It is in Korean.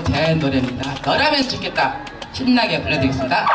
또 대한 노래입니다. 너라면 좋겠다. 신나게 불러드리겠습니다.